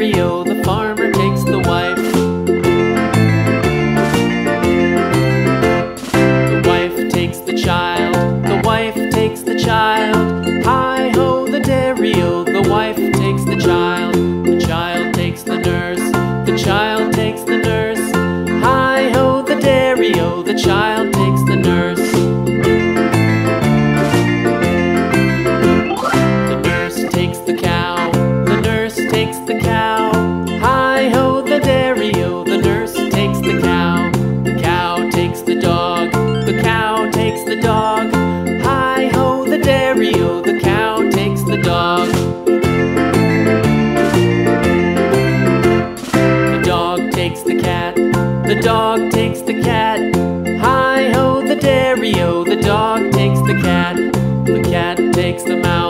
stereo takes them out.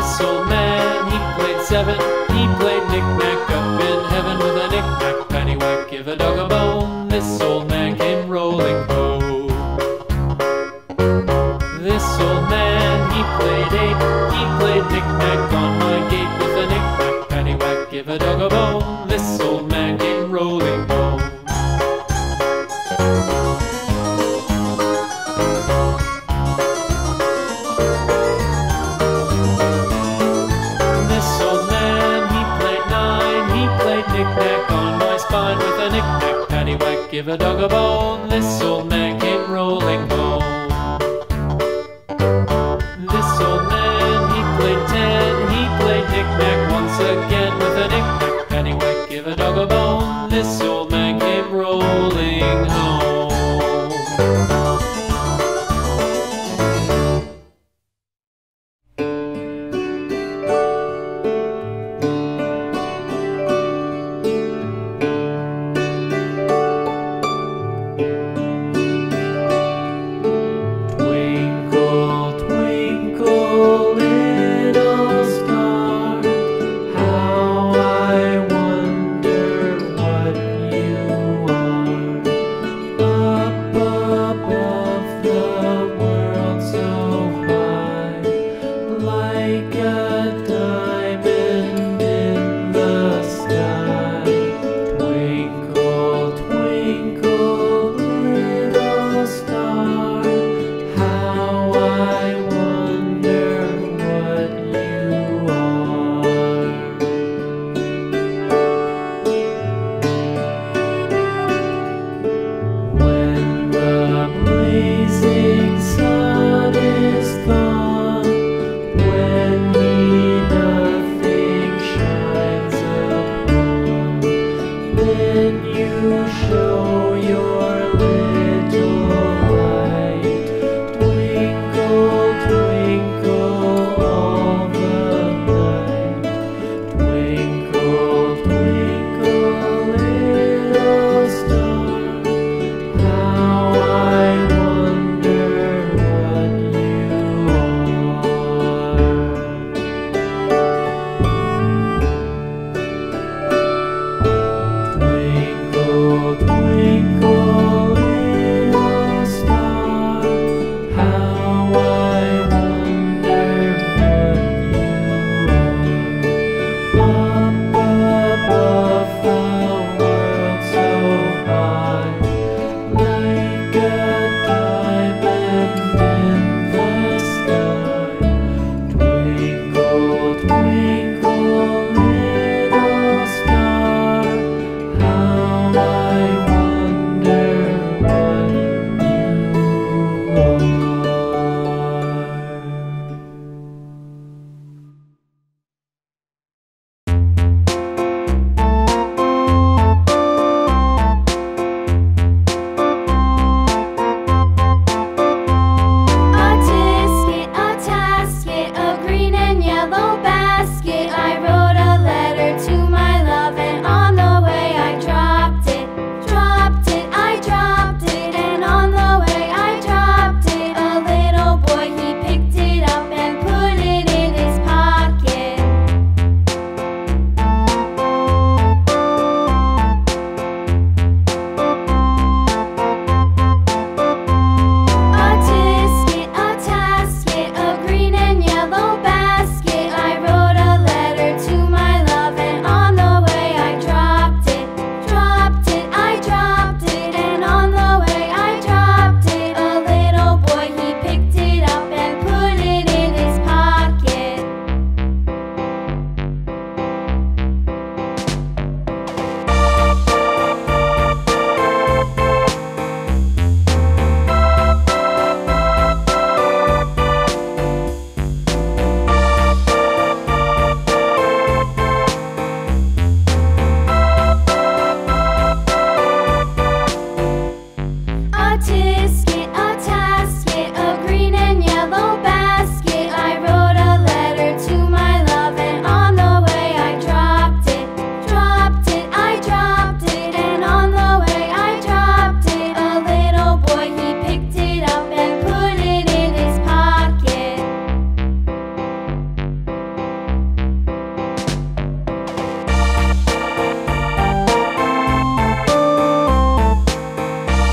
this old man, he played seven. He played knick-knack up in heaven with a knick-knack paddywhack. Give a dog a This old man